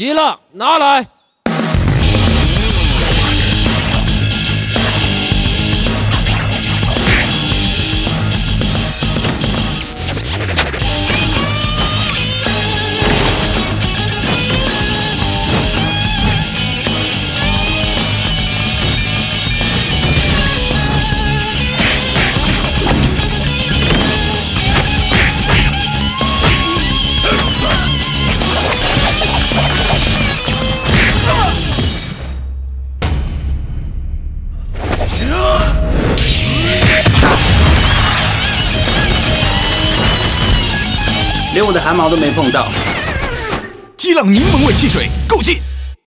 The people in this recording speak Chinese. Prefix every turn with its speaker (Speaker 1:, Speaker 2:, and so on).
Speaker 1: 急了，拿来。
Speaker 2: 连我的汗毛都没碰到。
Speaker 3: 激浪柠檬味汽水，够劲！